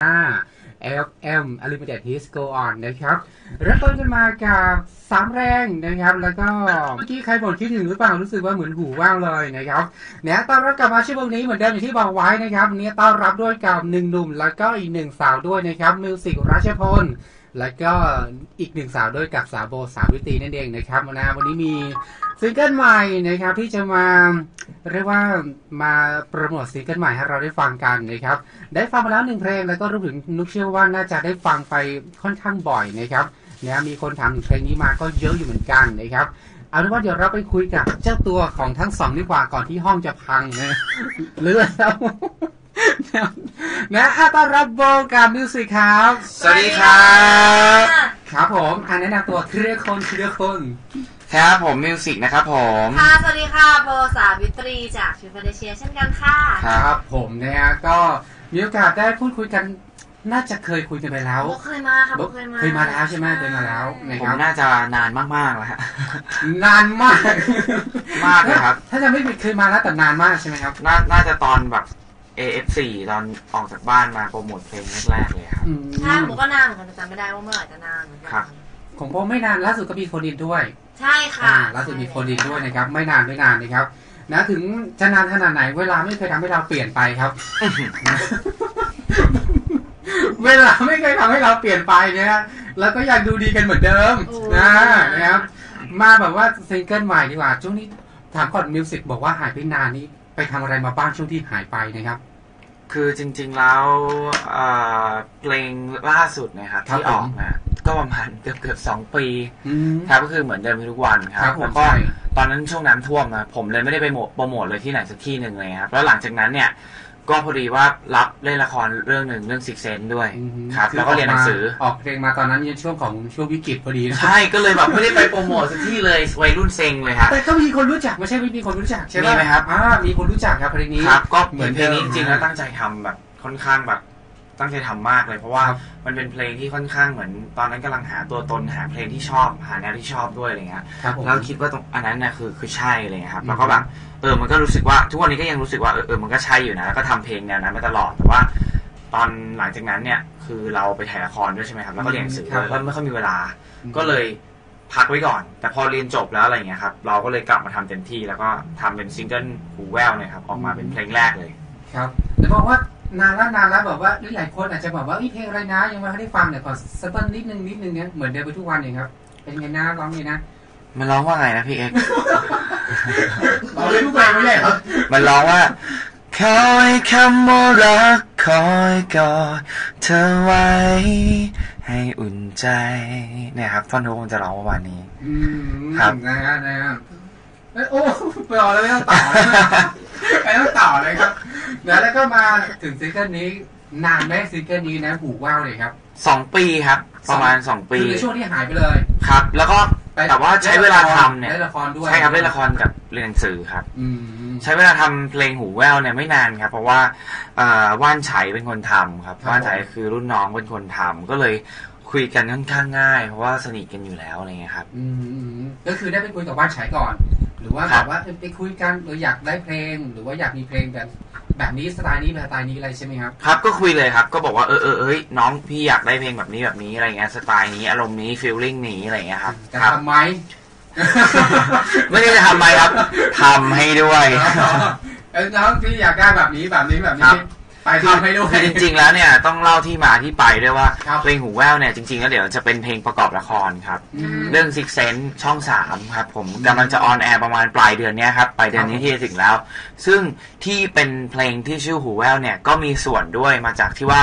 FM Unlimited Hits Go On นะครับเริ่มต้นกันมากับสามเพลงนะครับ แล้วก็เมื่อกี้ใครบ่นคิดถึงหรือเปล่ารู้สึกว่าเหมือนหูว่างเลยนะครับเนี่ยต้อนรับกลับมาชั่วโมงนี้เหมือนเดิมอย่างที่บอกไว้นะครับเนี่ยต้อนรับด้วยกับหนึ่งหนุ่มแล้วก็อีกหนึ่งสาวด้วยนะครับมิวสิกราชพล แล้วก็อีกหนึ่งสาวด้วยกับสาวโบสาวิตรีนั่นเองนะครับนะวันนี้มีซิงเกิลใหม่นะครับ ที่จะมาเรียกว่ามาโปรโมทซิงเกิลใหม่ให้เราได้ฟังกันนะครับ ได้ฟังมาแล้วหนึ่งเพลงแล้วก็รู้ถึงนุกเชื่อว่าน่าจะได้ฟังไปค่อนข้างบ่อยนะครับนะมีคนถามถึงเพลงนี้มาก็เยอะอยู่เหมือนกันนะครับเอาเป็นว่าเดี๋ยวเราไปคุยกับเจ้าตัวของทั้งสองดีกว่าก่อนที่ห้องจะพังนะเลื่อนแล้ว นะอะต้อนรับโบกับมิวสิกครับ สวัสดีครับ ครับผมอันแนะนำตัวเครือคนเครือคนครับผมมิวสิกนะครับผมค่ะ สวัสดีค่ะโบสาวิตรีจากชิฟเดเชียเช่นกันค่ะ ครับผมนะฮะก็มีโอกาสได้พูดคุยกันน่าจะเคยคุยกันไปแล้ว โบเคยมาค่ะโบเคยมาเคยมาแล้วใช่ไหมเคยมาแล้วนะผคมรับน่าจะนานมากๆแล้วฮะ นานมากมากเลยครับ ถ้าจะไม่ผิดเคยมาแล้วแต่นานมากใช่ไหมครับ น่าน่าจะตอนแบบ AF4 ตอนออกจากบ้านมาโปรโมทเพลงแรกๆเลยครับ อืมใช่โบก็นานเหมือนกันแต่จำไม่ได้ว่าเมื่อไหร่จะนานเหมือนกัครับ ของผมไม่นานล่าสุดก็มีโฟนดินด้วย ใช่ค่ะอ่าล่าสุดมีโฟนดินด้วยนะครับ ไม่นานไม่นานนะครับ นะถึงจะนานขนาดไหนเวลาไม่เคยทำให้เราเปลี่ยนไปครับ เวลาไม่เคยทำให้เราเปลี่ยนไปนะฮะแล้วก็ยังดูดีกันเหมือนเดิมโอ้นะนะครับ มาแบบว่าซิงเกิลใหม่ดีกว่าช่วงนี้ถามก่อนมิวสิกบอกว่าหายไปนานนี้ ไปทำอะไรมาบ้างช่วงที่หายไปนะครับ คือจริง ๆแล้วเอ่อเพลงล่าสุดนะครับครับที่ออกนะก็ประมาณเกือบเกือบๆสองปีอืมครับก็คือเหมือนเดิมทุกวันคครัรับบผมแล้วก็ใช่ตอนนั้นช่วงน้ำท่วมนะผมเลยไม่ได้ไปโมโปรโมทเลยที่ไหนสักที่หนึ่งเลยครับแล้วหลังจากนั้นเนี่ย ก็พอดีว่ารับเล่นละครเรื่องหนึ่งเรื่องซิกเซนด้วยอืมครับแล้วก็เรียนหนังสือออกเพลงมาตอนนั้นยังช่วงของช่วงวิกฤตพอดีนะใช่ก็เลยแบบไม่ได้ไปโปรโมทสักที่เลยวัยรุ่นเซ็งเลยครับแต่ก็มีคนรู้จักไม่ใช่ไม่มีคนรู้จักใช่ไหมมีไหมครับอ่ามีคนรู้จักครับเพลงนี้ครับก็เหเหมืมืออนนเดิเพลมงนี้จริงๆแล้วตั้งใจทำแบบค่อนข้างแบบ ตั้งใจทำมากเลย เพราะว่าครับมันเป็นเพลงที่ค่อนข้างเหมือน ตอนนั้นกำลังหาตัวตนหาเพลงที่ชอบหาแนวที่ชอบด้วยอะไรเงี้ยครับผม แล้วคิดว่าตรงอันนั้นน่ะคือคือใช่เลยครับ อืม แล้วก็แบบเออมันก็รู้สึกว่าทุกวันนี้ก็ยังรู้สึกว่าเออเออมันก็ใช่อยู่นะแล้วก็ทำเพลงแนวนั้นมาตลอดแต่ว่า ตอนหลังจากนั้นเนี่ยคือเราไปถ่ายละครด้วยใช่ไหมครับแล้วก็เรียนหนังสือด้วยก็ไม่ค่อยมีเวลา ก็เลยพักไว้ก่อน แต่พอเรียนจบแล้วอะไรเงี้ยครับ เราก็เลยกลับมาทำเต็มที่แล้วก็ทำเป็นซิงเกิลหูแว่วเนี่ยครับ ออกมาเป็นเพลงแรกเลย ครับแต่บอกว่า นานแล้วนานแล้วแบบว่าหลายคนอาจจะบอกว่าเอ้ยเพลงอะไรนะ ยังไม่ได้ฟังเดี๋ยวขอสักท่อนนิดนึงนิดนึงเนี่ยเหมือนเดิมไปทุกวันเองครับ เป็นไงนะร้องไงนะมันร้องว่าไงนะพี่เอ็กร้องเลยทุกเพลงไม่ใช่เหรอมันร้องว่าคอยคำว่ารักคอยกอดเธอไว้ ให้อุ่นใจเนี่ยครับท่อนฮุกมันจะร้องประมาณนี้อืมครับนะฮะนะฮะเอ้ย โอ้ไปรอแล้วไม่ต้องต่อเลยไม่ต้องต่อเลยครับนะแล้วก็มาถึงซิงเกิลนี้นานแม่ซิงเกิลนี้นะหูแว่วเลยครับสองปีครับ ประมาณสองปีคือในช่วงที่หายไปเลยครับ แล้วก็แต่ว่าใช้เวลาทำเนี่ยเล่นละครด้วยใช่ครับเล่นละครกับเรียนหนังสือครับอืมใช้เวลาทำเพลงหูแว่วเนี่ยไม่นานครับ เพราะว่าเอ่อว่านไฉเป็นคนทำครับครับว่านไฉคือรุ่นน้องเป็นคนทำก็เลยคุยกันค่อนข้างง่าย เพราะว่าสนิทกันอยู่แล้วอะไรเงี้ยครับอืมอืมก็คือได้ไปคุยกับว่านฉายก่อนห รือว่าคแบรับบว่าเออไปคุยกันหรืออยากได้เพลง หรือว่าอยากมีเพลงแบบแบบนี้สไตล์นี้แบบสไตล์นี้อะไรใช่ไหมครับครับก็คุยเลยครับ ก็บอกว่าเออเออเอ้ยน้องพี่อยากได้เพลงแบบนี้แบบนี้อะไรเงี้ยสไตล์นี้อารมณ์นี้ฟีลลิ่งนี้อะไรเงี้ยครับจะครับทำไหมไม่ได้จะทำอะไรครับทำให้ด้วยเออน้องพี่อยากได้แบบนี้แบบนี้แบบครันี้บ ไปทำให้ด้วยคือจริงๆแล้วเนี่ยต้องเล่าที่มาที่ไปด้วยว่าครับ เพลงหูแว่วเนี่ยจริงๆแล้วเดี๋ยวจะเป็นเพลงประกอบละครครับ อืม เรื่อง Six Sense ช่อง3ครับผมกำลังจะ on air ประมาณปลายเดือนเนี้ยครับปลายเดือนนี้ที่จะถึงแล้ว ซึ่งที่เป็นเพลงที่ชื่อหูแว่วเนี่ยก็มีส่วนด้วยมาจากที่ว่า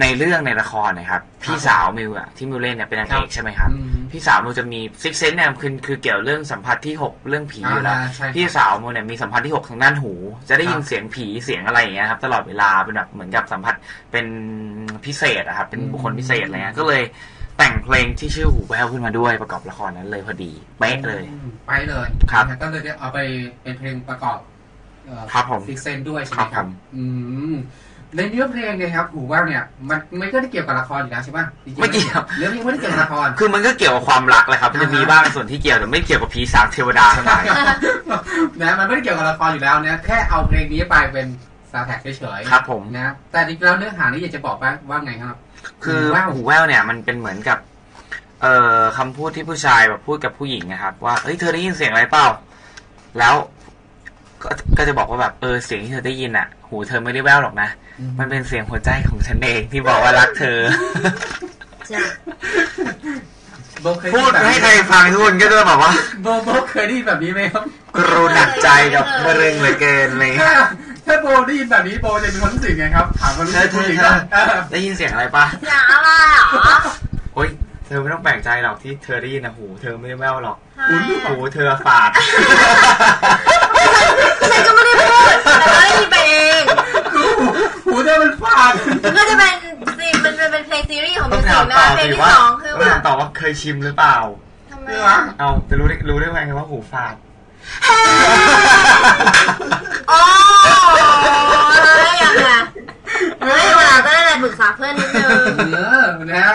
ในเรื่องในละครนะครับพี่สาวมิวอะที่มิวเล่นเนี่ยเป็นนางเอกใช่ไหมครับ อืม พี่สาวมิวจะมี Six Sense เนี่ยคือคือเกี่ยวเรื่องสัมผัสที่6เรื่องผีอยู่แล้ว อ่าใช่ครับพี่สาวมิวเนี่ยมีสัมผัสที่6ทางด้านหู จะได้ยินครับเสียงผีเสียงอะไรอย่างเงี้ยครับตลอดเวลาเป็นแบบเหมือนกับสัมผัสเป็นพิเศษอะครับเป็นบุคคลพิเศษอะไรเงี้ยก็เลยแต่งเพลงที่ชื่อหูแววขึ้นมาด้วยประกอบละครนั้นเลยพอดีเป๊ะเลยอืมไปเลยครับนะก็เลยได้เอาไปเป็นเพลงประกอบครับผม ซิกเซนด้วยใช่ไหมครับครับผม อืม ในเนื้อเพลงเนี่ยครับหูว่าวเนี่ยมันไม่ก็ได้เกี่ยวกับละครอยู่แล้วใช่ปะจริงๆไม่เกี่ยวเรื่องนี้ไม่ได้เกี่ยวกับละคร คือมันก็เกี่ยวกับความรักแหละครับมันจะมีบ้างส่วนที่เกี่ยวแต่ไม่เกี่ยวกับผีสางเทวดาเท่าไหร่นะมันไม่ได้เกี่ยวกับละครอยู่แล้วเนี่ยแค่เอาเพลงนี้ไปเป็นซาวแท็กเฉยๆครับ ผมนะแต่จริงๆแล้วเนื้อหานี่อยากจะบอกว่าว่าไงครับ คือหูแว่วหูแว่วเนี่ยมันเป็นเหมือนกับ เอ่อคำพูดที่ผู้ชายแบบพูดกับผู้หญิงนะครับ ว่าเฮ้ยเธอได้ยินเสียงอะไรเปล่าแล้วก็ก็จะบอกว่าแบบเออเสียงที่เธอได้ยินอะ หูเธอไม่ได้แว่วหรอกนะ มันเป็นเสียงหัวใจของฉันเองที่บอกว่ารักเธอจ้ะโบเคยพูดแบบให้ใครฟังทุกคนก็จะแบบว่าโบโบเคยได้ยินแบบนี้ไหมครับกรูหนักใจกับมะเร็งเหลือเกินเลยถ้าถ้าโบได้ยินแบบนี้โบจะมีความรู้สึกไงครับถามความรู้สึกเธอเธอผู้หญิงเธอก่อนเออได้ยินเสียงอะไรปะอยากอะไรเหรอโอ๊ยเธอไม่ต้องแปลกใจหรอกที่เธอได้ยินนะหู เธอไม่ได้แว่วหรอกทำไมอะหูเธอฝาดฉันก็ไม่ได้พูดแต่ก็ได้ยิน ไปเองหูเธอมันฟาดก็จะเป็นซีมันเป็นเป็นเพลงซีรีส์ของต้มิองวสิถากมนะต่อเพลงสิที่ว่าสองคือต้องแบถามบต่อว่าเคยชิมหรือเปล่า ทำไมเนื้ออะ เอาจะรู้ได้รู้ได้ไงว่าหูฝาด โอ้ยอย่างไงเฮ้ยเวลาก็ได้ปรึกษาเพื่อนนิดนึง เออนะ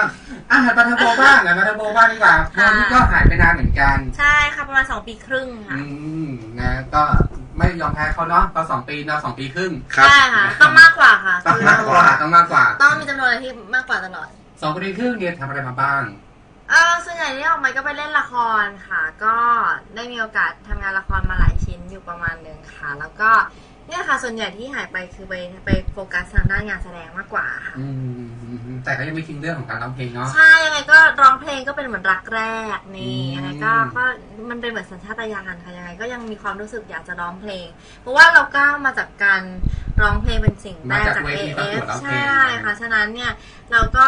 อะหันมาทางโบบ้างหันมาทางโบบ้างดีกว่าโบค่ะ นี่ก็หายไปนานเหมือนกัน ใช่ค่ะ ประมาณสองปีครึ่งค่ะ อืมนะก็ ไม่ยอมแพ้เขาเนาะก็สองปีเนาะสองปีครึ่งใช่ค่ะ ต้องมากกว่าค่ะต้องมากกว่าต้องมากกว่าต้องมีจำนวนอะไรที่มากกว่าตลอดสองปีครึ่งเนี่ยทำอะไรมาบ้างเออส่วนใหญ่ที่ออกมาก็ไปเล่นละครค่ะ ก็ได้มีโอกาสทำงานละครมาหลายชิ้นอยู่ประมาณหนึ่งค่ะ แล้วก็ เนี่ยค่ะ ส่วนใหญ่ที่หายไปคือไปไปโฟกัสทางด้านงานแสดงมากกว่าค่ะอืมแต่ก็ยังไม่ทิ้งเรื่องของการร้องเพลงเนาะใช่ยังไงก็ร้องเพลงก็เป็นเหมือนรักแรกนี่อืมยังไงก็ก็มันเป็นเหมือนสัญชาตญาณค่ะยังไงก็ยังมีความรู้สึกอยากจะร้องเพลง เพราะว่าเราก้าวมาจากการร้องเพลงเป็นสิ่งแรกจากเวทีประกว AF ดร้องเพลงใช่ค่ะฉะนั้นเนี่ยเราก็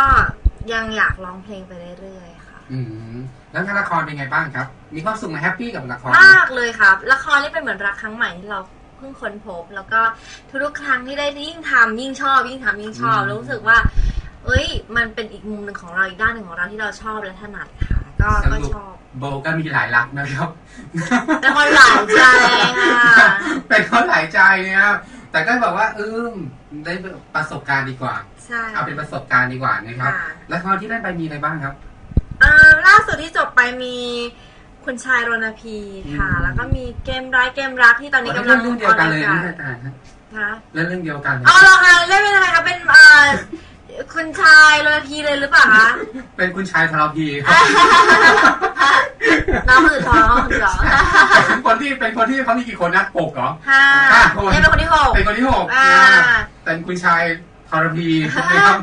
ยังอยากร้องเพลงไปเรื่อยๆค่ะอืมแล้วงานละครเป็นไงบ้างครับ มีความสุขไหมแฮปปี้กับละครมากเลยครับละครนี่เป็นเหมือนรักครั้งใหม่ที่เรา เพิ่งค้นพบ แล้วก็ทุกๆครั้งที่ได้ยิ่งทำยิ่งชอบยิ่งทำยิ่งชอบแล้วรู้สึกว่า เอ้ย มันเป็นอีกมุมหนึ่งของเราอีกด้านหนึ่งของเราที่เราชอบและถนัดค่ะ ก็ก็ชอบโบก็มีหลายรักนะครับเป็นคนหลายใจค่ะเป็นคนหลายใจนะครับแต่ก็บอกว่าเออได้ประสบการณ์ดีกว่าใช่เอาเป็นประสบการณ์ดีกว่านะครับค่ะละครที่เล่นไปมีอะไรบ้างครับอ่าล่าสุดที่จบไปมี คุณชายรณพีค่ะอืมแล้วก็มีเกมร้ายเกมรักที่ตอนนี้กำเรื่ลัองงเรื่องเดียวกันเลยออนี่อากาศใช่ไหมฮะคะเรื่องเรื่องเดียวกันเลยเอาเหรอคะเล่นเป็นอะไรคะเป็นอ่าคุณชายรณพีเลยหรือเปล่าคะเป็นคุณชายทรพีครับน้องคือท้องเหรอเป็นคนที่เป็นคนที่เขามีกี่คนนะหกเหรอห้าห้าคนเล่นเป็นคนที่หกเป็นคนที่หกอ่านะเป็นคุณชาย ทรพีนะครับ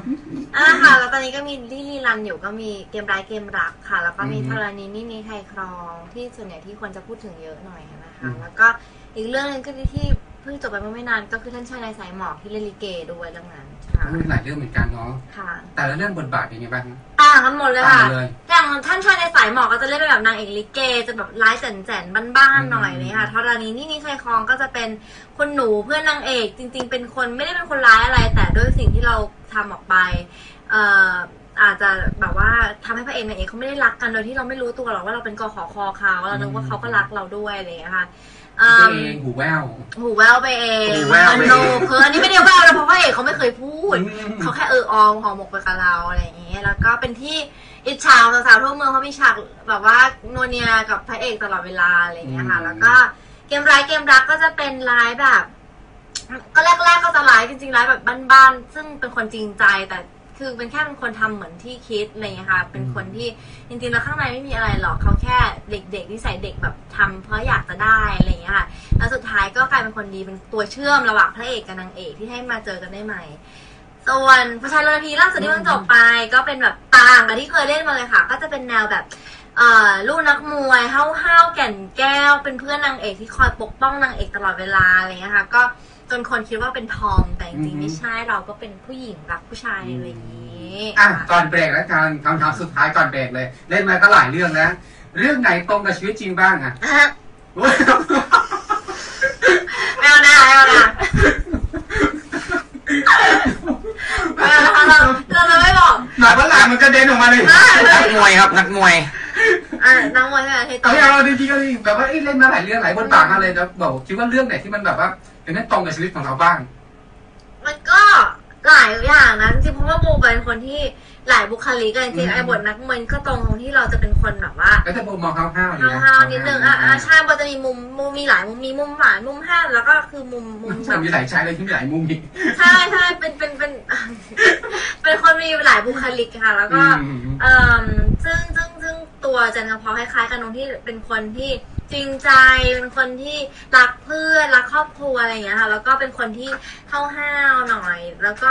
อ่าค่ะ แล้วตอนนี้ก็มีที่รีรันอยู่ก็มีเกมร้ายเกมรักค่ะ แล้วก็มีอืมธรณีนี่มีไทยครองที่ส่วนใหญ่ที่ควรจะพูดถึงเยอะหน่อยนะอืคะมแล้วก็อีกเรื่องหนึงก็ที่ที่เพิ่งจบไปเมื่อไม่นานก็คือท่านชายในสายหมอกที่เล่นลิเกด้วยเรื่องนั้นค่ะมีหลายเรื่องเหมือนกันเนาะค่ะ แต่ละเรื่องบทบาทเป็นไงบ้างต่างกันหมดเลยต่างค่ะเลยอย่างท่านชายในสายหมอกก็จะเล่นเป็นแบบนางเอกลิเก จะแบบร้ายแสนๆบ้านๆหน่อยอืมเลยค่ะธรณีนี่นี่ไทยครองก็จะเป็นคนหนูเพื่อนนางเอกจริง ๆ เป็นคนไม่ได้เป็นคนร้ายอะไร แต่ด้วยสิ่งที่เราทำออกไปเอ่ออาจจะแบบว่าทำให้พระเอกนางเอกเขาไม่ได้รักกันโดยที่เราไม่รู้ตัวหรอกว่าเราเป็นกอขอคอเขาเราคิดว่าเขาก็รักเราด้วยอะไรอย่างเงี้ยค่ะ อืตัวมเองหูแวว หูแววไปเองหูแว่วไปเอง โนเพออันนี้ไม่ได้แววนะเพราะพระเอกเขาไม่เคยพูดอืมเขาแค่เออออมหอหมกไปกับเราอะไรอย่างเงี้ยแล้วก็เป็นที่อิจฉาสาวๆทั่วเมืองเพราะมีฉากแบบว่าโนวเนียกับพระเอกตลอดเวลาอะไรอย่างเงี้ยค่ะ อืม แล้วก็เกมร้ายเกมรักก็จะเป็นร้ายแบบ ก็แรกๆก็จะร้ายจริงๆร้ายแบบบ้านๆซึ่งเป็นคนจริงใจแต่ คือเป็นแค่เป็นคนทำเหมือนที่คิดอะไรอย่างเงี้ยค่ะ เป็นคนที่จริงๆแล้วข้างในไม่มีอะไรหรอกเขาแค่เด็กๆนิสัยเด็กแบบทำเพราะอยากจะได้อะไรอย่างเงี้ยค่ะ แล้วสุดท้ายก็กลายเป็นคนดีเป็นตัวเชื่อมระหว่างพระเอกกับนางเอกที่ให้มาเจอกันได้ใหม่ ส่วนผู้ชายรณพีล่าสุดที่เพิ่งจบไป ก็เป็นแบบต่างกับที่เคยเล่นมาเลยค่ะ ก็จะเป็นแนวแบบเอ่อลูกนักมวยห้าวๆแก่นแก้ว เป็นเพื่อนนางเอกที่คอยปกป้องนางเอกตลอดเวลาอะไรอย่างเงี้ยค่ะ ก็ จนคนคิดว่าเป็นทอมแต่จริงๆไม่ใช่เราก็เป็นผู้หญิงรักผู้ชายอะไรอย่างนี้อะก่อนเบรกแล้วกันคำถามสุดท้ายก่อนเบรกเลย เล่นมาก็หลายเรื่องแล้วเรื่องไหนตรงกับชีวิตจริงบ้างอะอะไม่เอาหน้าไม่เอาหน้าไม่เอาหน้าเราเราจะไม่บอกหนักว่าหลังมันกระเด็นออกมาเลยนักมวยครับนักมวย อะน้องมวยใช่ไหมที่ตรเอางอย่างเราดีๆก็ดีแบบว่าเอ้ยเล่นมาหลายเรื่องหลายบทบาทมากเลยแล้วบอกคิดว่าเรื่องไหนที่มันแบบว่าเป็นเรื่องตรงกับชีวิตของเราบ้าง มันก็หลายอย่างนะจริงๆเพราะว่าโบเป็นคนที่หลายบุคลิกอะจริงอืม ๆไอ้บทนักมวยก็ตรงตรงที่เราจะเป็นคนแบบว่าแล้วแต่โบมองห้าวๆดีนะห้าวๆนิดนึงอะอะใช่โบจะมีมุมมุมมีหลายมุมมีมุมหวานมุมห้าวแล้วก็คือมุมมุมแบมันบมีหลายชายเลยที่มีหลายมุมอีก ใช่ใช่เป็นเป็นเป็น เป็นคนมีหลายบุคลิกค่ะ แล้วก็อืม เอ่อซึ่งซึ่งซึ่ง ตัวจันกระเพาะคล้ายๆกันตรงที่เป็นคนที่จริงใจเป็นคนที่รักเพื่อนรักครอบครัวอะไรอย่างเงี้ยค่ะ แล้วก็เป็นคนที่ห้าวๆหน่อย แล้วก็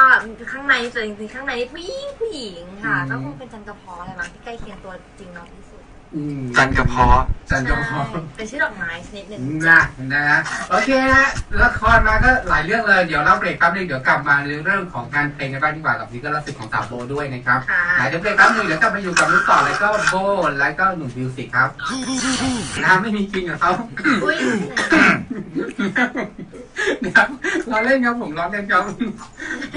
ข้างในแต่จริงๆข้างในนี่ผู้หญิงผู้หญิงค่ะอืมก็คงเป็นจันกระเพาะอะไรบางที่ใกล้เคียงตัวจริงเราที่สุด อืมจันกระเพาะ จันกระเพาะใช่เป็นชื่อดอกไม้ชนิดหนึ่งนะนะฮะโอเคฮะละครมาก็หลายเรื่องเลยเดี๋ยวเราเบรกแป๊บนึงเดี๋ยวกลับมาในเรื่องของการเพลงกันบ้างดีกว่ากับนี่ก็รัสิกของสาวโบด้วยนะครับค่ะหลายเดี๋ยวเบรกแป๊บนึงเดี๋ยวกลับมาอยู่กับลูกต่อแล้วก็โบแล้วก็หนุ่มมิวสิกครับนะไม่มีจริงกับเขาอุ้ยนะ ครับเราเล่นครับผมร้องเล่นครับ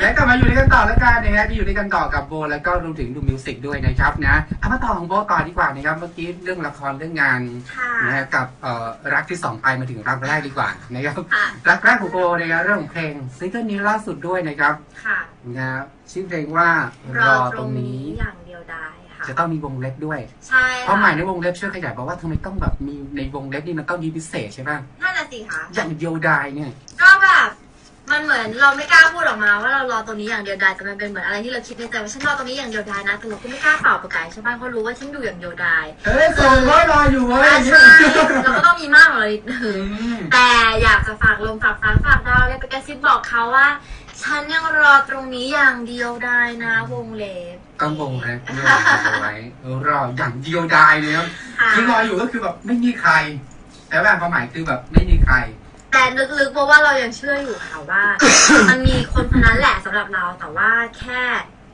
แล้วกลับมาอยู่ด้วยกันต่อแล้วกันนะฮะที่อยู่ด้วยกันต่อกับโบ แล้วก็รวมถึงดูมิวสิกด้วยนะครับนะเอามาต่อของโบต่อดีกว่านะครับเมื่อกี้เรื่องละครเรื่องงานค่ะนะฮะกับเอ่อรักที่สองไปมาถึงรักแรกดีกว่านะครับค่ะรักแรกของโบนะครับเรื่องของเพลงซิงเกิลนี้ล่าสุดด้วยนะครับค่ะนะครับชื่อเพลงว่ารรออตตรรงงนี้นี้อย่างเดียวได้ค่ะ จะต้องมีวงเล็บด้วย ใช่เพราะหมายค่ะในวงเล็บช่วยขยายบอกว่าทำไมต้องแบบมีในวงเล็บนี่มันต้องมีพิเศษใช่ป่ะนั่นน่ะสิคะอย่างเดียวดายเนี่ยก็แบบมันเหมือนเราไม่กล้าพูดออกมาว่าเรารอตรงนี้อย่างเดียวดายแต่มันเป็นเหมือนอะไรที่เราคิดในใจว่าฉันรอตรงนี้อย่างเดียวดายนะแต่เราก็ไม่กล้าเป่าประกาศชาวบ้านเขารู้ว่าฉันอยู่อย่างเดียวดายเอ้ยส่งร้อยรออยู่เว้ยอะใช่เราก็ต้องมีมากกว่าเรานิดนึอืงมแต่อยากจะฝากลมฝากฟ้าฝากดาวเลยไปกระซิบบอกเขาว่า ฉันยังรอตรงนี้อย่างเดียวได้นะวงเล็บต้องวงเล็บด้วยเอาไว้รออย่างเดียวดายเลยครับค่ะคือรออยู่ก็คือแบบไม่มีใคร แต่ว่าความหมายคือแบบไม่มีใคร แต่ลึกๆเพราะว่าเรายังเชื่ออยู่ค่ะว่า มันมีคนคนนั้นแหละสำหรับเราแต่ว่าแค่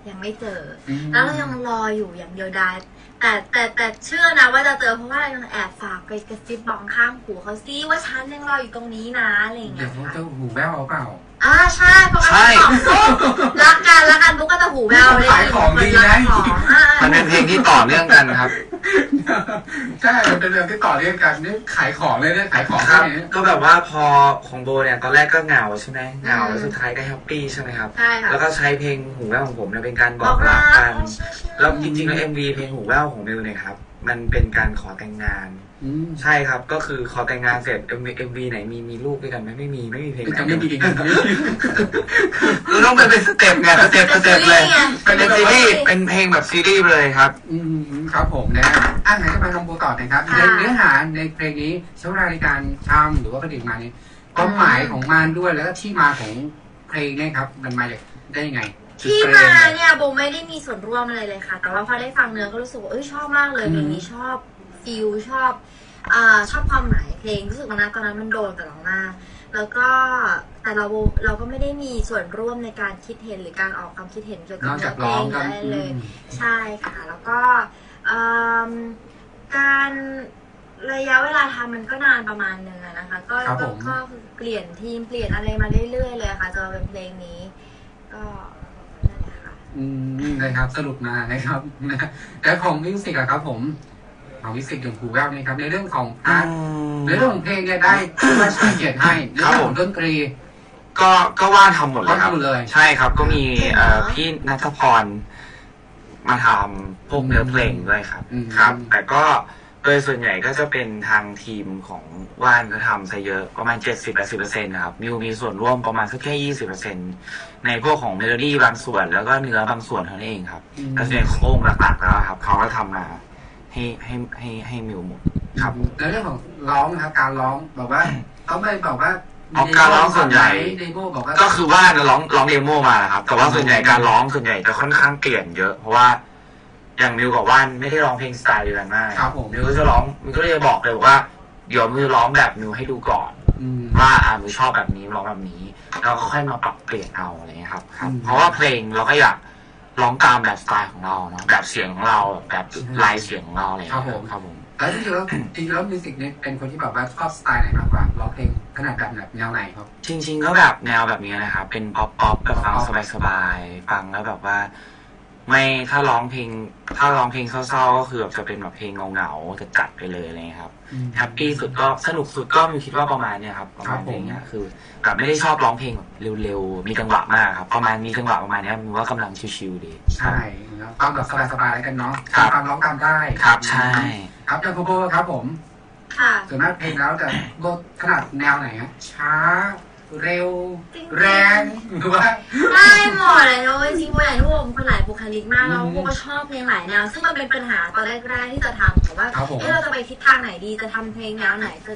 ยังไม่เจออืมแล้วเรายังรออยู่อย่างเดียวดายแต่แต่แต่เชื่อนะว่าจะเจอเพราะว่าเรายังแอบฝากไปกระซิบบอกข้างหูเขาซิว่าฉันยังรออยู่ตรงนี้นะอะไรอย่างเดี๋เงี้ยวยเขาค่ะจะหูแว่วเอาเปล่า อ่าใช่เพราะว่าใช่สองปุ๊บรักกันรักกันปุ๊บก็จะหูแววเลยขายของดีนะรักของอ่ามันเป็นเพลงที่ต่อเนื่องกันครับ ใช่มันเป็นเรื่องที่ต่อเนื่องกันนี่ขายของเลยเนี่ยขายของครับ เนี่ยก็แบบว่าพอของโบเนี่ยตอนแรกก็เหงาใช่ไหมเหงาแล้วสุดท้ายก็แฮปปี้ใช่ไหมครับ ใช่ค่ะแล้วก็ใช้เพลงหูแว่วของผมเนี่ยเป็นการบบอกอกรัรักกกัน ใช่ใช่ แล้วจริงๆแล้ว MV เพลงหูแว่วของมิวเนี่ยครับ มันเป็นการขอแต่งงาน อืมใช่ครับ ก็คือขอแต่งงานเสร็จ MV MV ไหนมีมีลูกด้วยกันไหมไม่มีไม่มีเพลงคือไหนจะไม่ดีกันคือต้องเป็นเป็น step ไง step step เลย เป็นซีรีส์เป็นเพลงแบบซีรีส์ไปเลยครับ อืมครับผมนะอะไหนจะมาทำโบต่อนะครับในเนื้อหาในเพลงนี้ใช้เวลาในการทำหรือว่าประดิษฐ์มาเนี่ยความหมายของมันด้วยแล้วก็ที่มาของเพลงเนี่ยครับ มันมาจากได้ยังไงที่จุดมาประด็นเลยเนี่ยโบไม่ได้มีส่วนร่วมอะไรเลยค่ะ แต่ว่าพอได้ฟังเนื้อก็รู้สึกว่าเอ้ยชอบมากเลยอืมเพลงนี้ชอบ ฟิลชอบอ่าชอบความหมายเพลงรู้สึกว่านะตอนนั้นมันโดนกับเรามากแล้วก็แต่เราเราก็ไม่ได้มีส่วนร่วมในการคิดเห็นหรือการออกความคิดเห็นเกี่ยวกับนอกเนื้จากอเพลร้องงกันอะไรเลยอืมใช่ค่ะ แล้วก็เอิ่มการระยะเวลาทำมันก็นานประมาณหนึงอะนะคะ ก็ครับก็ผมก็คือเปลี่ยนทีมเปลี่ยนอะไรมาเรื่อยๆเลยค่ะจนมาเป็นเพลงนี้ ก็นั่นแหละค่ะอืมนะครับสรุปมานะครับนะแล้วของมิวสิกอะครับผม ของมิวสิกอย่างครูแววนะครับในเรื่องของพาร์ทในเรื่องของเพลงเนี่ยได้ผู้ว่าชายเกียรติให้ในครับเรื่องผขมองดนตรี ก็ก็ว่านทำหมดเลก็ยครับทำเลยใช่ครับ ก็มีจริงเหรอเอ่อพี่นัทพรมาทำพวกเนื้อเพลงด้วยครับอืมครับ แต่ก็โดยส่วนใหญ่ก็จะเป็นทางทีมของว่านก็ทำซะเยอะประมาณ70-80%นะครับมิวมีส่วนร่วมประมาณสักแค่20%ในพวกของเมโลดี้บางส่วนแล้วก็เนื้อบางส่วนเท่านั้นเองครับอืมก็จะเป็นโครงหลักๆแล้วครับ เขาก็ทำมา ให้ให้ให้ให้มิวหมดครับ แล้วเรื่องของร้องนะครับการร้องบอกว่าเขาไม่บอกว่าเอาการร้องส่วนใหญ่ demo บอกว่าก็คือว่าร้องร้อง demo มาแหละครับ แต่ว่าส่วนใหญ่การร้องส่วนใหญ่จะค่อนข้างเปลี่ยนเยอะเพราะว่าอย่างมิวกับว่านไม่ได้ร้องเพลงสไตล์เดียวกันมากครับผมมิวก็จะร้องมิวก็เลยจะบอกเลยว่าเดี๋ยวมิวร้องแบบมิวให้ดูก่อนอืมว่าอ่ามิวชอบแบบนี้ร้องแบบนี้แล้วก็ค่อยมาปรับเปลี่ยนเอาอะไรเงี้ยครับครับอืมเพราะว่าเพลงเราก็อยาก ร้องตามแบบสไตล์ของเราเนาะแบบเสียงของเราแบบลายเสียงของเราอะไรเงี้ยครับผมแล้วจริงๆแล้วจริงๆแล้วมิวสิกเนี่ยเป็นคนที่แบบว่าชอบสไตล์ไหนมากกว่าร้องเพลงขนาดแบบแบบแนวไหนครับ จริง ๆ ก็แบบแนวแบบนี้นะครับ เป็นป๊อปป๊อปแบบฟังสบายๆฟังแล้วแบบว่าเห ไม่ถ้าร้องเพลง ถ้าร้องเพลงเศร้าๆก็คือแบบจะเป็นแบบเพลงเหงาๆจะจัดไปเลยอะไรเลยครับ happy สุดก็สนุกสุดก็มิวคิดว่าประมาณเนี้ยครับประมาณครับผมเพลงเนี้ยคือแบบไม่ได้ชอบร้องเพลงแบบเร็วๆมีจังหวะมากครับประมาณมีจังหวะประมาณเนี้ยมิวว่ากำลังชิวๆดีใช่แล้วฟังแบบสบายๆแล้วกันเนาะครับ ฟังร้องตามได้ครับใช่ ครับอย่างคุณโบครับผมค่ะ ส่วนมากเพลงแล้วจะโบถนัดแนวไหนฮะช้า เร็วจริงๆแรงหรือว่า ได้หมดเลยนะเว้ยจริงๆโบอย่างที่โบเป็นคนหลายบุคลิกมากแล้วอืมโบก็ชอบเพลงหลายแนวซึ่งมันเป็นปัญหาตอนแรกๆที่จะทำแต่ว่าครับผม เอ๊ะเราจะไปทิศทางไหนดีจะทำเพลงแนวไหนจะ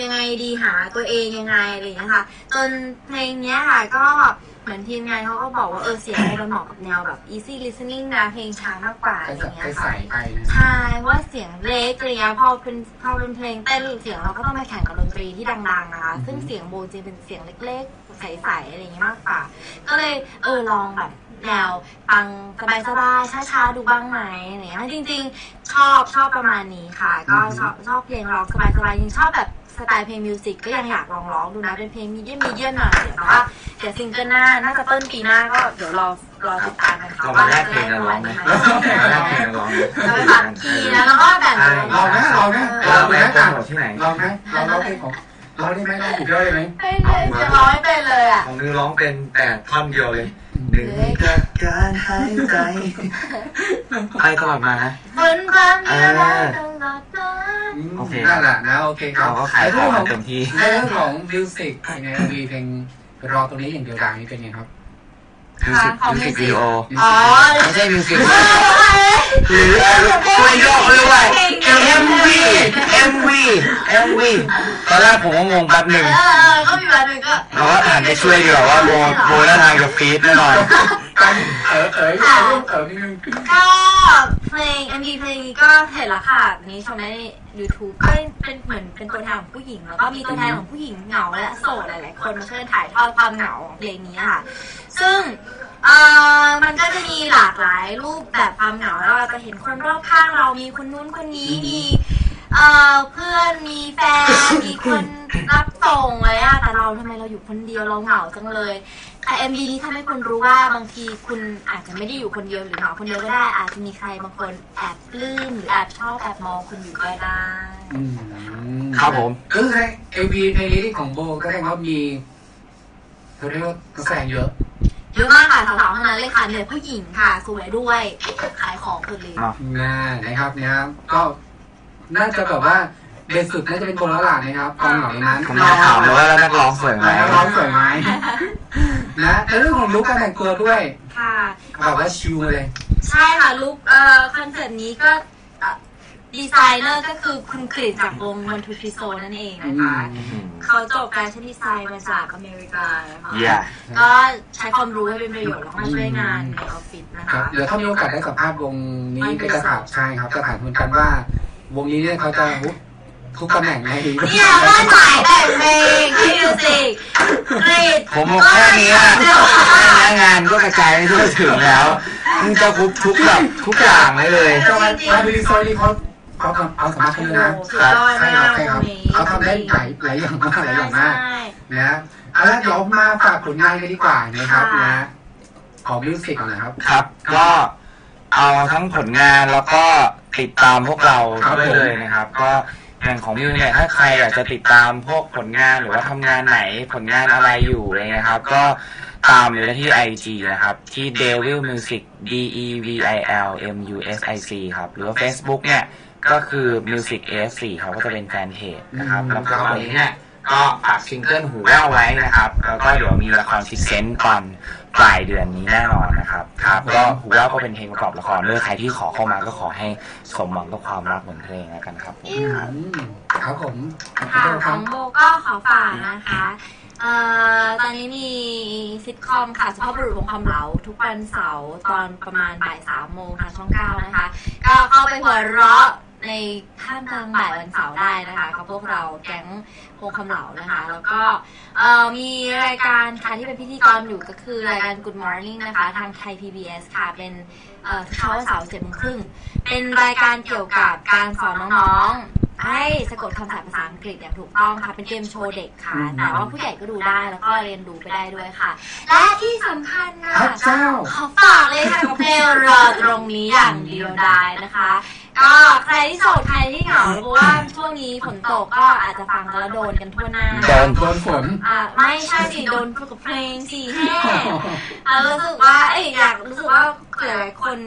ยังไงดีหาตัวเองยังไงอะไรอย่างเงี้ยค่ะ จนเพลงเนี้ยค่ะก็ เหมือนทีมงานเขาก็บอกว่าเออเสียงมันเหมาะกับแนวแบบ easy listening นะเพลงช้ามากกว่าอะไรอย่างเงี้ยใส่ค่ะใส่ไปนะใช่เพราะว่าเสียงเล็กอะไรเงี้ยพอเป็นพอเป็นเพลงเต้นเสียงเราก็ต้องไปแข่งกับดนตรีที่ดังๆนะคะอือฮึซึ่งเสียงโบจริงเป็นเสียงเล็กๆใสๆอะไรเงี้ยมากกว่า ก็เลยเออลองแบบแนวฟังสบายๆช้าๆดูบ้างไหมอะไรเงี้ยจริง ๆ ชอบชอบประมาณนี้ค่ะ ก็ชอบชอบเพลงร้องสบายๆยังชอบแบบ สไตล์เพลงมิวสิกก็ยังอยากลองร้องดูนะ เป็นเพลง medium medium หน่อยแต่ว่าเดี๋ยวซิงเกิลหน้า น่าจะต้นปีหน้าก็เดี๋ยวรอรอติดตามกันค่ะเรามาแลกเพลงกันร้องไหมว่าจะได้มาแลร้กองเพลไหมงกันร้องจะไปฝัง key นะแล้วก็แบ่งใช่ลองนะลองนะเราลองไปนะโปรอะโมทที่ไหนลองนะลองร้องเพลงของร้องได้ไหมร้องถูกได้ไหมไม่เลยจะร้องไม่เป็นเลยอะ ของมิวร้องเป็นแต่ท่อนเดียวเลย เหนื่อยกับการหายใจไปตลอดมานะบนความเวลาตลอดกาลอืมโอเคน่ารักนะโอเคครัเราบก็ขายของเต็มที่เรื่องของมิวสิกใน MV เพลงรอตรงนี้อย่างเดียวดายนี้เป็นไงครับ มิวสิกมิวสิกวิดีโออ๋อไม่ใช่มิวสิกหรือช่วยยกด้วย MV MV MV ตอนแรกผมก็งงแป๊บหนึ่งเออก็มีแบบหนึ่งก็เราก็หันไปช่วยดีกว่าว่าโบโบน่าทางกับฟีดแน่นอน กันเออเออเออเออนิดนึงก็เพลง MV เพลงนี้ก็เห็นและค่ะอันนี้ชมใน YouTube ก็เป็นเหมือนเป็นตัวแทนของผู้หญิง แล้วก็มีตัวแทนของผู้หญิงเหงาและโสดหลายๆคนมาช่วยถ่ายทอดความเหงาของเพลงนี้ค่ะ ซึ่งเอ่อมันก็จะมีหลากหลายรูปแบบความเหงาแล้วเราจะเห็นคนรอบข้างเรามีคนนู้นคนนี้มี เอ่อเพื่อนมีแฟน มีคนรับส่งอะไรอะแต่เราทำไมเราอยู่คนเดียวเราเหงาจังเลยแต่ MV นี้ทำให้คนรู้ว่าบางทีคุณอาจจะไม่ได้อยู่คนเดียวหรือเหงาคนเดียวก็ได้อาจจะมีใครบางคนแอบปลื้มหรือแอบชอบแอบมองคุณอยู่ก็ได้อืมครับผม ก็คือใน MV เพลงนี้ที่ของโบก็แสดงว่ามีเขาเรียกว่านักแสดงเยอะเยอะมากค่ะสาวๆทั้งนั้นเลยค่ะเหนือผู้หญิงค่ะสวยด้วยขายของคือเลยอะน่านะครับนะครับ ก็ น่าจะแบบว่า best สุดน่าจะเป็นโบแล้วล่ะนะครับความเหงาในนั้นผมจะถามเลยว่าแล้วนักร้องสวยไหมนักร้องสวยไหมนะแต่เรื่องของ look การแต่งตัวด้วยค่ะแบบว่าชิวมาเลย ใช่ค่ะ look เอ่อคอนเสิร์ตนี้ก็เอ่อดีไซเนอร์ก็คือคุณกฤษจากวงมอนทูพิโซนั่นเองนะคะอืมอืมเขาจบการใช้ดีไซน์มาจากอเมริกานะคะเยี่ยก็ใช้ความรู้ให้เป็นประโยชน์แล้วก็มาช่วยงานในออฟฟิศนะครัคะบเดี๋ยวถ้ามีโอกาสได้สัมภาษณ์วงนี้ก็จะถามใช่ครับจะถามเหมือนกันว่า วงนี้เนี่ยเขาจะทุกตำแหน่งไหนดีเนี่ยว่าสายแต่งเพลงมิวสิกกรีดผมบอกแค่นี้อะแค่นี้งานก็กระจายไปทั่วถึงแล้วมึงจะคุบทุกแบบทุกอย่างได้เลยเจ้ามาดูดีโซนี่เขาเขาทำเอาสามารถเขาเลยนะสุดยอดใช่มาครับกใช่ครับวันนี้เขาทำได้หลายหลายอย่างมากหลายอย่างมากใช่นะเอาละเดี๋ยวมาฝากผลงานกันดีกว่านะครับค่ะนะของมิวสิกก่อนนะครับ ครับ ก็ เอาทั้งผลงานแล้วก็ติดตามพวกเราครับด้วยผมเลยนะครับ ก็อย่างของมิวเนี่ยถ้าใครอยากจะติดตามพวกผลงานหรือว่าทำงานไหนผลงานอะไรอยู่อะไรเงี้ยครับ ก็ตามเลยที่ IG นะครับ ที่ Devil Music D E V I L M U S I C ครับ หรือว่า Facebook เนี่ยก็คือ Music AF4 เขาก็จะเป็นแฟนเพจนะครับอืมแล้วก็ตอนนี้เนี่ยก็ฝากซิงเกิลหูแว่วไว้นะครับ แล้วก็เดี๋ยวมีละครซิเซนต์ตอนปลายเดือนนี้แน่นอนนะครับ ครับก็หูแว่วก็เป็นเพลงประกอบละครเลยใครที่ขอเข้ามาก็ขอให้สมหวังกับความรักเหมือนเพลงแล้วกันครับผมอืมครับผมขอบค่ะคุณขครัอบงโบก็ขอฝากนะคะเอ่อตอนนี้มีซิทคอมค่ะสุภาพบุรุษวงความเหลาทุกวันเสาร์ตอนประมาณบ่ายสามโมงทางช่องเก้านะคะ ก็เข้าไปหัวเราะ ในท่ามกลางบ่ายวันเสาร์ได้นะคะกับพวกเราแก๊งโคงคำเหลานะคะ แล้วก็เอ่อมีรายการค่ะที่เป็นพิธีกรอยู่ก็คือรายการ Good Morning นะคะ ทางไทย PBS ค่ะเป็นเอ่อทุกเช้าวันเสาร์เจ็ดโมงครึ่งเป็นรายการเกี่ยวกับการสอนน้องๆให้สะกดคำศัพท์ภาษาอังกฤษอย่างถูกต้องค่ะ เป็นเกมโชว์เด็กค่ะอืมแต่ว่าผู้ใหญ่ก็ดูได้แล้วก็เรียนรู้ไปได้ด้วยค่ะ และที่สำคัญนะพระเจ้า ขอฝากเลยค่ะกับเพลงรอตรงนี้อย่างเดียวได้นะคะ ก็ใครที่โสดใครที่เหงาเพราะว่าช่วงนี้ฝนตกก็อาจจะฟังกันแล้วโดนกันทั่วหน้า โดนโดนฝน อ่าไม่ใช่สิโดนกับเพลงสิแห่อ่ารู้สึกว่าเอ้ยอยากรู้สึกว่าหลายๆคน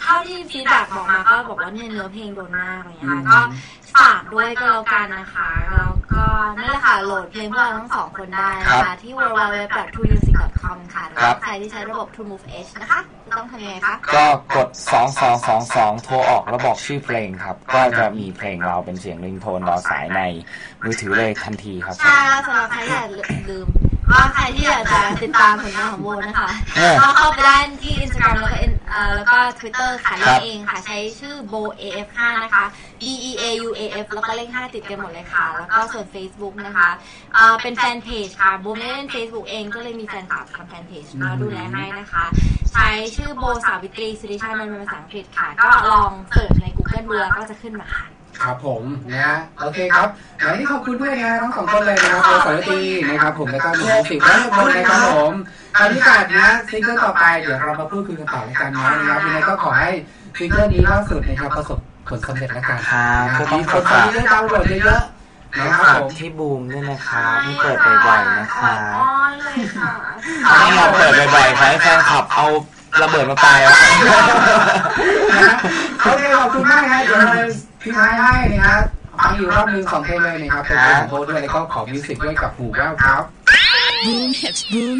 เท่าที่ feedback บอกมาก็บอกว่าเนี่ยเนื้อเพลงโดนมากอะไรอย่างเงี้ยค่ะก็ฝากด้วยก็แล้วกันนะคะแล้วก็นั่นแหละค่ะโหลดเพลงพวกเราทั้งสองคนได้นะคะที่ www.truemusic.com ค่ะหรือว่าใครที่ใช้ระบบ True Move H นะคะจะ ต้องทำยังไงคะก็กด 2222 โทรออกแล้วบอกชื่อเพลงครับ ก็จะมีเพลงเราเป็นเสียงริงโทนรอสายในมือถือเลยทันทีครับผมใช่แล้วสำหรับใครที่อยากลืม ว่าใครที่อยากจะติดตามผลงานของโบนะคะ เออ ก็เข้าไปได้ที่ Instagram แล้วก็ in- เอ่อแล้วก็ Twitter ค่ะครัเล่บนเองค่ะ ใช้ชื่อ bo af 5 นะคะ b e a u a f แล้วก็เลข5ติดกันหมดเลยค่ะ แล้วก็ส่วน Facebook นะคะเอ่อเป็นแฟนเพจค่ะโบไม่ได้เล่น Facebook เองก็เลยมีแฟนคลับทำแฟนเพจมาดูแลให้นะคะ ใช้ชื่อโบสาวิตรีสิริชานนท์เป็นภาษาอังกฤษค่ะ ก็ลอง search ใน Google ดูแล้วก็จะขึ้นมาค่ะ ครับผมนะโอเคครับวันนี้ขอบคุณด้วยนะทั้งสองคนเลยนะครับโบสาวิตรีนะครับผมแล้วก็มิวสิกและทุกคนนะครับผมคราวนี้กัดนะซิงเกิลต่อไปเดี๋ยวเรามาพูดคุยกันต่อในการน้อยนะครับยังไงก็ขอให้ซิงเกิลนี้ล่าสุดนะครับประสบผลสำเร็จแล้วกันครับนะก็ต้องมีขคอนฟังฝากเยอะๆดาวน์โหลดเยอะๆต้อนะงครับฝากผมที่บูมด้วยนะครับที่เปิดบ่อยๆนะครับอ้อนเลยค่ะต้องมาเปิดบ่อยๆให้แฟนคลับเอาระเบิดมาปาแล้วนะโอเคขอบคุณมากนะเดี๋ยวเรา ทิ้งท้ายให้นะครับฟังอยู่รอบหนึ่งสองเพลงเลยนะครับเป็นเพลงของโบทด้วยแล้วก็ขอมิวสิกด้วยกับหูแก้วครับ Boom hips, boom